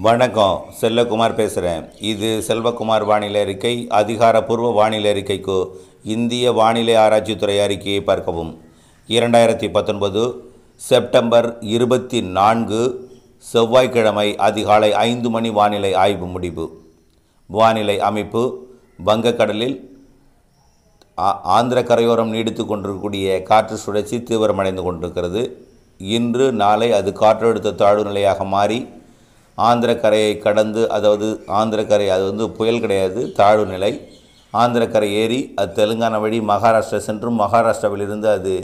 வணக்கம் செல்லகுமார் பேசுகிறேன் இது செல்வகுமார் வானிலை அறிக்கை அதிகாரப்பூர்வ வானிலை அறிக்கைக்கு இந்திய வானிலை ஆராய்ச்சித்துறை அறிக்கையை பார்க்கவும். இரண்டாயிரத்தி பத்தொன்பது செப்டம்பர் இருபத்தி நான்கு செவ்வாய்க்கிழமை அதிகாலை ஐந்து மணி வானிலை ஆய்வு முடிவு. வானிலை அமைப்பு வங்கக்கடலில் ஆ- ஆந்திர கரையோரம் நீடித்து கொண்டிருக்கக்கூடிய காற்று சுழற்சி தீவிரமடைந்து கொண்டிருக்கிறது. இன்று நாளை அது காற்றழுத்த தாழ்வு நிலையாக மாறி ஆந்திர கரையை கடந்து அதாவது ஆந்திர கரை அது வந்து புயல் கிடையாது தாழ்வு நிலை. ஆந்திர கரை ஏறி அது தெலுங்கானா வழி மகாராஷ்டிரா சென்றும் மகாராஷ்டிராவிலிருந்து அது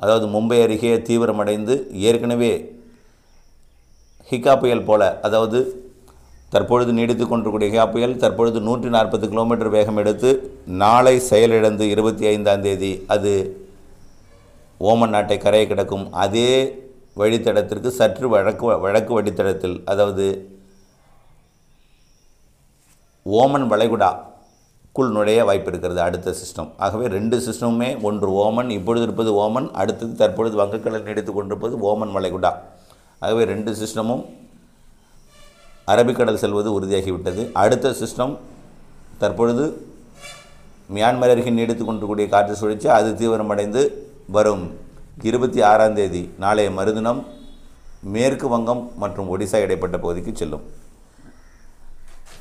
அதாவது மும்பை அருகே தீவிரமடைந்து ஏற்கனவே ஹிகா புயல் போல அதாவது தற்பொழுது நீடித்து கொண்டிருக்கூடிய ஹிகா புயல் தற்பொழுது நூற்றி நாற்பது கிலோமீட்டர் வேகம் எடுத்து நாளை செயலிழந்து இருபத்தி ஐந்தாம் தேதி அது ஓமன் நாட்டை கரையை கிடக்கும். அதே வழித்தடத்திற்கு சற்று வழக்கு வழக்கு வழித்தடத்தில் அதாவது ஓமன் வளைகுடா குள் நுழைய வாய்ப்பு இருக்கிறது அடுத்த சிஸ்டம். ஆகவே ரெண்டு சிஸ்டமுமே ஒன்று ஓமன் இப்பொழுது இருப்பது ஓமன் அடுத்தது தற்பொழுது வங்கக்கடல் நீடித்து கொண்டிருப்பது ஓமன் வளைகுடா. ஆகவே ரெண்டு சிஸ்டமும் அரபிக்கடல் செல்வது உறுதியாகிவிட்டது. அடுத்த சிஸ்டம் தற்பொழுது மியான்மர் அருகே நீடித்து கொண்டிருக்கூடிய காற்று சுழற்சி அது தீவிரமடைந்து வரும். இருபத்தி ஆறாம் தேதி நாளைய மறுதினம் மேற்கு வங்கம் மற்றும் ஒடிசா இடைப்பட்ட பகுதிக்கு செல்லும்.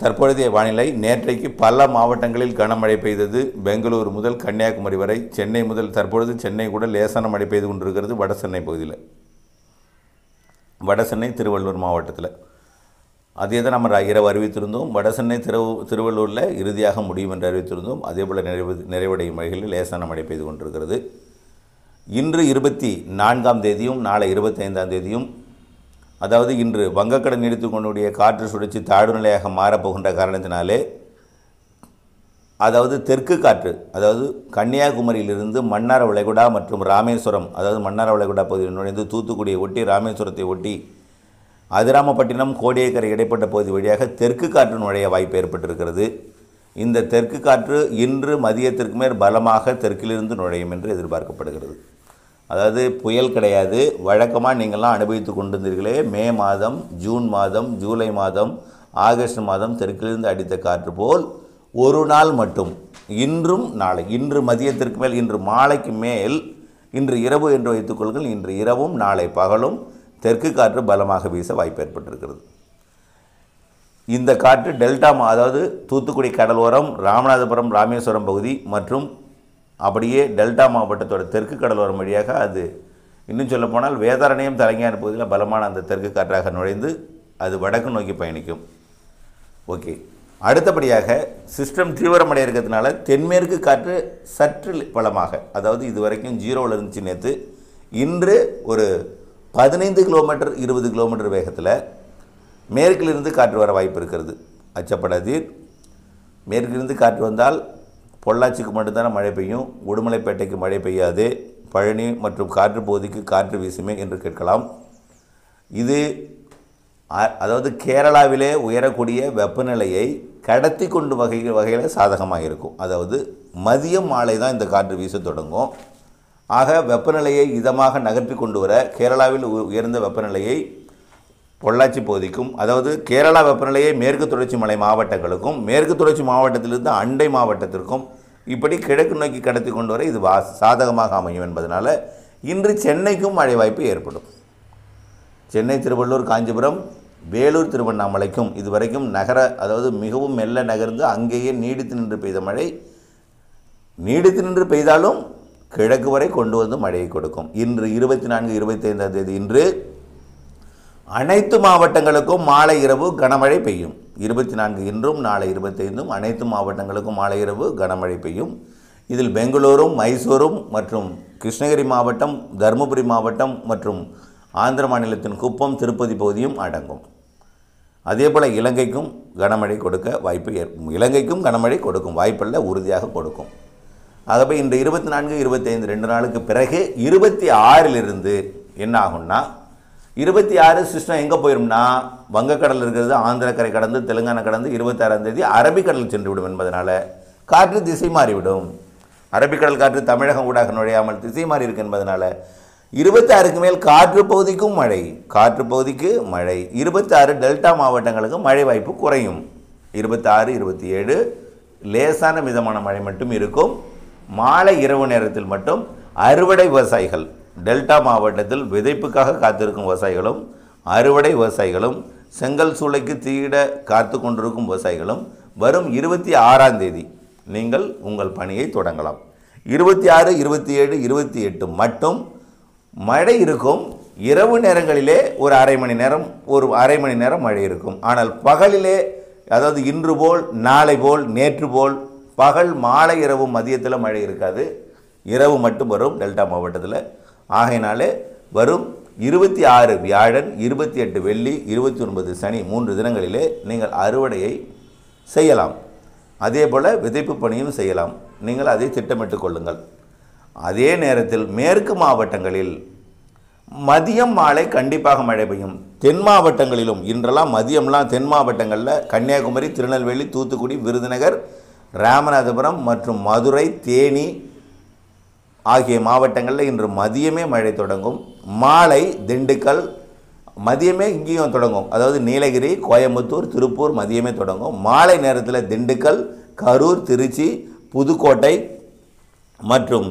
தற்பொழுதைய வானிலை நேற்றைக்கு பல மாவட்டங்களில் கனமழை பெய்தது. பெங்களூர் முதல் கன்னியாகுமரி வரை சென்னை முதல் தற்பொழுது சென்னை கூட லேசான மழை பெய்து கொண்டிருக்கிறது வட சென்னை பகுதியில். வட சென்னை திருவள்ளூர் மாவட்டத்தில். அதே தான் நம்ம இரவு அறிவித்திருந்தோம். வட சென்னை திரு திருவள்ளூரில் இறுதியாக முடியும் என்று அறிவித்திருந்தோம். அதே போல் நிறைவு நிறைவடையும் வகையில் லேசான மழை பெய்து கொண்டிருக்கிறது. இன்று இருபத்தி நான்காம் தேதியும் நாளை இருபத்தைந்தாம் தேதியும் அதாவது இன்று வங்கக்கடன் நீடித்து கொண்டுடைய காற்று சுழற்சி தாழ்வு நிலையாக மாறப்போகின்ற காரணத்தினாலே அதாவது தெற்கு காற்று அதாவது கன்னியாகுமரியிலிருந்து மன்னார வளைகுடா மற்றும் ராமேஸ்வரம் அதாவது மன்னார வளைகுடா பகுதியில் நுழைந்து தூத்துக்குடியை ஒட்டி ராமேஸ்வரத்தை ஒட்டி அதிராமப்பட்டினம் கோடியக்கரை இடைப்பட்ட பகுதி வழியாக தெற்கு காற்று நுழைய வாய்ப்பு ஏற்பட்டிருக்கிறது. இந்த தெற்கு காற்று இன்று மதியத்திற்கு மேல் பலமாக தெற்கிலிருந்து நுழையும் என்று எதிர்பார்க்கப்படுகிறது. அதாவது புயல் கிடையாது. வழக்கமாக நீங்கள்லாம் அனுபவித்து கொண்டிருந்தீர்களே மே மாதம் ஜூன் மாதம் ஜூலை மாதம் ஆகஸ்ட் மாதம் தெற்கிலிருந்து அடித்த காற்று போல் ஒரு நாள் மட்டும். இன்றும் நாளை இன்று மதியத்திற்கு மேல் இன்று மாலைக்கு மேல் இன்று இரவு என்று வைத்துக்கொள்கள் இன்று இரவும் நாளை பகலும் தெற்கு காற்று பலமாக வீச வாய்ப்பு ஏற்பட்டிருக்கிறது. இந்த காற்று டெல்டா மா அதாவது தூத்துக்குடி கடலோரம் ராமநாதபுரம் ராமேஸ்வரம் பகுதி மற்றும் அப்படியே டெல்டா மாவட்டத்தோட தெற்கு கடலோரம் வழியாக அது இன்னும் சொல்லப்போனால் வேதாரண்யம் தலைஞான பகுதியில் பலமான அந்த தெற்கு காற்றாக நுழைந்து அது வடக்கு நோக்கி பயணிக்கும். ஓகே. அடுத்தபடியாக சிஸ்டம் தீவிரமடைய இருக்கிறதுனால தென்மேற்கு காற்று சற்று பலமாக அதாவது இது வரைக்கும் ஜீரோவில் இருந்துச்சு நேற்று. இன்று ஒரு பதினைந்து கிலோமீட்டர் இருபது கிலோமீட்டர் வேகத்தில் மேற்கிலிருந்து காற்று வர வாய்ப்பு இருக்கிறது. அச்சப்படாதீர். மேற்கிலிருந்து காற்று வந்தால் பொள்ளாச்சிக்கு மட்டும்தானே மழை பெய்யும்? உடுமலைப்பேட்டைக்கு மழை பெய்யாது. பழனி மற்றும் காற்று பகுதிக்கு காற்று வீசுமே என்று கேட்கலாம். இது அதாவது கேரளாவிலே உயரக்கூடிய வெப்பநிலையை கடத்தி கொண்டு வகை வகையில் சாதகமாக இருக்கும் அதாவது மதியம் மாலை தான் இந்த காற்று வீச தொடங்கும். ஆக வெப்பநிலையை இதமாக நகர்த்தி கொண்டு வர கேரளாவில் உ- உயர்ந்த வெப்பநிலையை பொள்ளாச்சி பகுதிக்கும் அதாவது கேரளா வெப்பநிலையை மேற்கு தொடர்ச்சி மலை மாவட்டங்களுக்கும் மேற்கு தொடர்ச்சி மாவட்டத்திலிருந்து அண்டை மாவட்டத்திற்கும் இப்படி கிழக்கு நோக்கி கடத்தி கொண்டு வர இது வா சாதகமாக அமையும் என்பதனால் இன்று சென்னைக்கும் மழை வாய்ப்பு ஏற்படும். சென்னை திருவள்ளூர் காஞ்சிபுரம் வேலூர் திருவண்ணாமலைக்கும் இதுவரைக்கும் நகர அதாவது மிகவும் மெல்ல நகர்ந்து அங்கேயே நீடித்து நின்று பெய்த மழை நீடித்து நின்று பெய்தாலும் கிழக்கு வரை கொண்டு வந்து மழையை கொடுக்கும். இன்று இருபத்தி நான்கு இருபத்தைந்தாம் தேதி இன்று அனைத்து மாவட்டங்களுக்கும் மாலை இரவு கனமழை பெய்யும். இருபத்தி நான்கு இன்றும் நாளை இருபத்தைந்தும் அனைத்து மாவட்டங்களுக்கும் மாலை இரவு கனமழை பெய்யும். இதில் பெங்களூரும் மைசூரும் மற்றும் கிருஷ்ணகிரி மாவட்டம் தருமபுரி மாவட்டம் மற்றும் ஆந்திர மாநிலத்தின் குப்பம் திருப்பதி பகுதியும் அடங்கும். அதே போல் இலங்கைக்கும் கனமழை கொடுக்க வாய்ப்பு ஏற் இலங்கைக்கும் கனமழை கொடுக்கும் வாய்ப்பில்லை உறுதியாக கொடுக்கும். ஆகவே இந்த இருபத்தி நான்கு இருபத்தைந்து ரெண்டு நாளுக்கு பிறகு இருபத்தி ஆறிலிருந்து என்ன ஆகும்னா இருபத்தி ஆறு சிஸ்டம் எங்கே போயிரும்னா வங்கக்கடல் இருக்கிறது ஆந்திர கரை கடந்து தெலுங்கானா கடந்து இருபத்தாறாம் தேதி அரபிக்கடல் சென்று விடும் என்பதனால காற்று திசை மாறிவிடும். அரபிக்கடல் காற்று தமிழகம் ஊடாக நுழையாமல் திசை மாறி இருக்கு என்பதனால இருபத்தாறுக்கு மேல் காற்று பகுதிக்கும் மழை காற்று பகுதிக்கு மழை. இருபத்தாறு டெல்டா மாவட்டங்களுக்கு மழை வாய்ப்பு குறையும். இருபத்தாறு இருபத்தி ஏழு லேசான மிதமான மழை மட்டும் இருக்கும். மாலை இரவு நேரத்தில் மட்டும் அறுவடை விவசாயிகள் டெல்டா மாவட்டத்தில் விதைப்புக்காக காத்திருக்கும் விவசாயிகளும் அறுவடை விவசாயிகளும் செங்கல் சூளைக்கு தீயிட காத்து கொண்டிருக்கும் விவசாயிகளும் வரும் இருபத்தி ஆறாம் தேதி நீங்கள் உங்கள் பணியை தொடங்கலாம். இருபத்தி ஆறு இருபத்தி ஏழு இருபத்தி எட்டு மட்டும் மழை இருக்கும். இரவு நேரங்களிலே ஒரு அரை மணி நேரம் ஒரு அரை மணி நேரம் மழை இருக்கும். ஆனால் பகலிலே அதாவது இன்று போல் நாளை போல் நேற்று போல் பகல் மாலை இரவு மதியத்தில் மழை இருக்காது. இரவு மட்டும் வரும் டெல்டா மாவட்டத்தில். ஆகையினாலே வரும் இருபத்தி ஆறு வியாழன் இருபத்தி எட்டு வெள்ளி இருபத்தி ஒன்பது சனி மூன்று தினங்களிலே நீங்கள் அறுவடையை செய்யலாம். அதே போல் விதைப்பு பணியும் செய்யலாம். நீங்கள் அதை திட்டமிட்டு கொள்ளுங்கள். அதே நேரத்தில் மேற்கு மாவட்டங்களில் மதியம் மாலை கண்டிப்பாக மழை பெய்யும். தென் மாவட்டங்களிலும் இன்றெல்லாம் மதியம்லாம் தென் மாவட்டங்களில் கன்னியாகுமரி திருநெல்வேலி தூத்துக்குடி விருதுநகர் ராமநாதபுரம் மற்றும் மதுரை தேனி ஆகிய மாவட்டங்களில் இன்று மதியமே மழை தொடங்கும். மாலை திண்டுக்கல் மதியமே இங்கேயும் தொடங்கும். அதாவது நீலகிரி கோயம்புத்தூர் திருப்பூர் மதியமே தொடங்கும். மாலை நேரத்தில் திண்டுக்கல் கரூர் திருச்சி புதுக்கோட்டை மற்றும்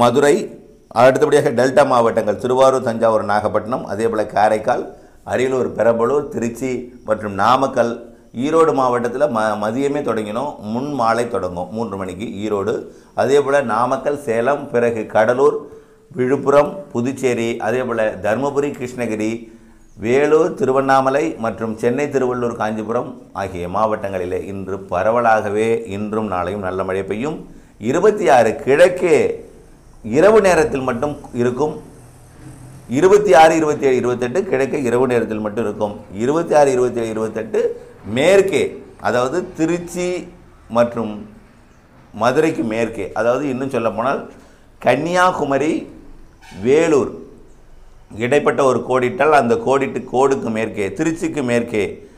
மதுரை அடுத்தபடியாக டெல்டா மாவட்டங்கள் திருவாரூர் தஞ்சாவூர் நாகப்பட்டினம் அதேபோல் காரைக்கால் அரியலூர் பெரம்பலூர் திருச்சி மற்றும் நாமக்கல் ஈரோடு மாவட்டத்தில் ம மதியமே தொடங்கினோம். முன் மாலை தொடங்கும் மூன்று மணிக்கு ஈரோடு. அதே போல் நாமக்கல் சேலம் பிறகு கடலூர் விழுப்புரம் புதுச்சேரி அதே போல் தருமபுரி கிருஷ்ணகிரி வேலூர் திருவண்ணாமலை மற்றும் சென்னை திருவள்ளூர் காஞ்சிபுரம் ஆகிய மாவட்டங்களிலே இன்று பரவலாகவே இன்றும் நாளையும் நல்ல மழை பெய்யும். இருபத்தி ஆறு கிழக்கே இரவு நேரத்தில் மட்டும் இருக்கும். இருபத்தி ஆறு இருபத்தி ஏழு இருபத்தெட்டு கிழக்கே இரவு நேரத்தில் மட்டும் இருக்கும். இருபத்தி ஆறு இருபத்தி ஏழு இருபத்தெட்டு மேற்கே அதாவது திருச்சி மற்றும் மதுரைக்கு மேற்கே அதாவது இன்னும் சொல்ல போனால் கன்னியாகுமரி வேலூர் இடைப்பட்ட ஒரு கோடிட்டால் அந்த கோடிட்டு கோடுக்கு மேற்கே திருச்சிக்கு மேற்கே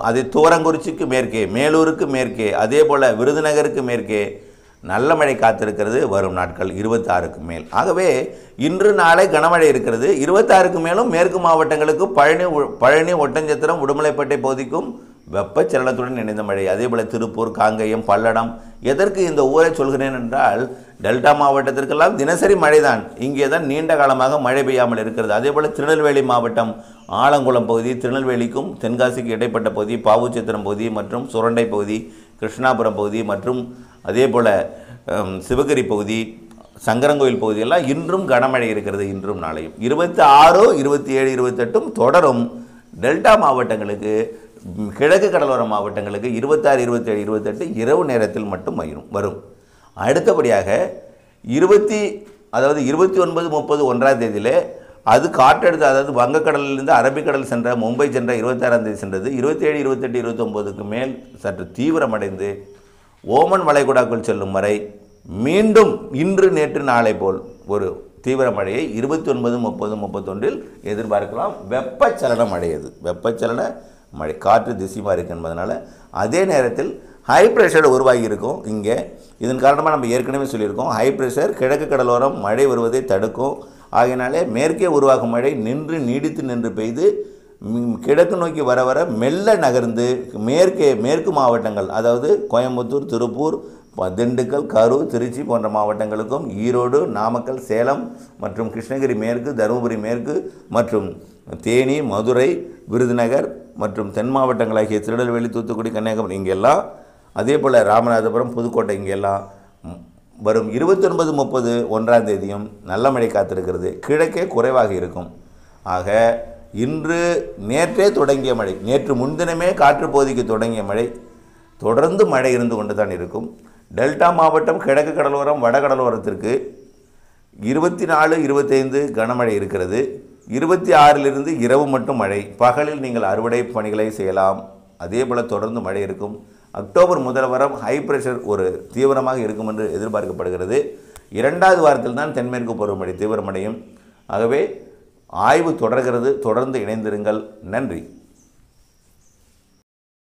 அதே தூரங்குறிச்சிக்கு மேற்கே மேலூருக்கு மேற்கே அதே போல் விருதுநகருக்கு மேற்கே நல்ல மழை காத்திருக்கிறது. வரும் நாட்கள் இருபத்தாறுக்கு மேல். ஆகவே இன்று நாளை கனமழை இருக்கிறது. இருபத்தாறுக்கு மேலும் மேற்கு மாவட்டங்களுக்கு பழனி உ- பழனி ஒட்டஞ்சத்திரம் உடுமலைப்பேட்டை பகுதிக்கும் வெப்பச்சலனத்துடன் இணைந்த மழை. அதேபோல் திருப்பூர் காங்கேயம் பல்லடம். எதற்கு இந்த ஊரை சொல்கிறேன் என்றால் டெல்டா மாவட்டத்திற்கெல்லாம் தினசரி மழைதான். இங்கே தான் நீண்ட காலமாக மழை பெய்யாமல் இருக்கிறது. அதேபோல் திருநெல்வேலி மாவட்டம் ஆலங்குளம் பகுதி திருநெல்வேலிக்கும் தென்காசிக்கு இடைப்பட்ட பகுதி பாவுச்சித்திரம் பகுதி மற்றும் சுரண்டை பகுதி கிருஷ்ணாபுரம் பகுதி மற்றும் அதே போல் சிவகிரி பகுதி சங்கரங்கோயில் பகுதியெல்லாம் இன்றும் கனமழை இருக்கிறது இன்றும் நாளையும். இருபத்தி ஆறோ இருபத்தி ஏழு இருபத்தெட்டும் தொடரும் டெல்டா மாவட்டங்களுக்கு கிழக்கு கடலோர மாவட்டங்களுக்கு இருபத்தாறு இருபத்தேழு இருபத்தெட்டு இரவு நேரத்தில் மட்டும் வரும் வரும். அடுத்தபடியாக இருபத்தி அதாவது இருபத்தி ஒன்பது முப்பது ஒன்றாம் தேதியில் அது காற்றழுத்த அதாவது வங்கக்கடலிலிருந்து அரபிக்கடல் சென்ற மும்பை சென்ற இருபத்தாறாம் தேதி சென்றது. இருபத்தேழு இருபத்தெட்டு இருபத்தொம்போதுக்கு மேல் சற்று தீவிரமடைந்து ஓமன் வளைகுடாக்குள் செல்லும் வரை மீண்டும் இன்று நேற்று நாளை போல் ஒரு தீவிர மழையை இருபத்தி ஒன்பது முப்பது முப்பத்தொன்றில் எதிர்பார்க்கலாம். வெப்பச்சலனம் அடையது. வெப்பச்சலன மழை காற்று திசை மாதிரி இருக்குது என்பதனால அதே நேரத்தில் ஹை ப்ரெஷர் உருவாகி இருக்கும். இங்கே இதன் காரணமாக நம்ம ஏற்கனவே சொல்லியிருக்கோம். ஹை ப்ரெஷர் கிழக்கு கடலோரம் மழை வருவதை தடுக்கும். ஆகையினாலே மேற்கே உருவாகும் மழை நின்று நீடித்து நின்று பெய்து கிழக்கு நோக்கி வர வர மெல்ல நகர்ந்து மேற்கே மேற்கு மாவட்டங்கள் அதாவது கோயம்புத்தூர் திருப்பூர் திண்டுக்கல் கரூர் திருச்சி போன்ற மாவட்டங்களுக்கும் ஈரோடு நாமக்கல் சேலம் மற்றும் கிருஷ்ணகிரி மேற்கு தருமபுரி மேற்கு மற்றும் தேனி மதுரை விருதுநகர் மற்றும் தென் மாவட்டங்களாகிய திருநெல்வேலி தூத்துக்குடி கன்னியாகுமரி இங்கெல்லாம் அதே போல் ராமநாதபுரம் புதுக்கோட்டை இங்கெல்லாம் வரும் இருபத்தொன்பது முப்பது ஒன்றாம் தேதியும் நல்ல மழை காத்திருக்கிறது. கிழக்கே குறைவாக இருக்கும். ஆக இன்று நேற்றே தொடங்கிய மழை நேற்று முன்தினமே காற்று பகுதிக்கு தொடங்கிய மழை தொடர்ந்து மழை இருந்து கொண்டு தான் இருக்கும். டெல்டா மாவட்டம் கிழக்கு கடலோரம் வட கடலோரத்திற்கு இருபத்தி நாலு இருபத்தைந்து கனமழை இருக்கிறது. இருபத்தி ஆறிலிருந்து இரவு மட்டும் மழை. பகலில் நீங்கள் அறுவடை பணிகளை செய்யலாம். அதே போல் தொடர்ந்து மழை இருக்கும். அக்டோபர் முதல் வாரம் ஹை ப்ரெஷர் ஒரு தீவிரமாக இருக்கும் என்று எதிர்பார்க்கப்படுகிறது. இரண்டாவது வாரத்தில் தான் தென்மேற்கு பருவமழை தீவிரமடையும். ஆகவே ஆய்வு தொடர்கிறது. தொடர்ந்து இணைந்திருங்கள். நன்றி.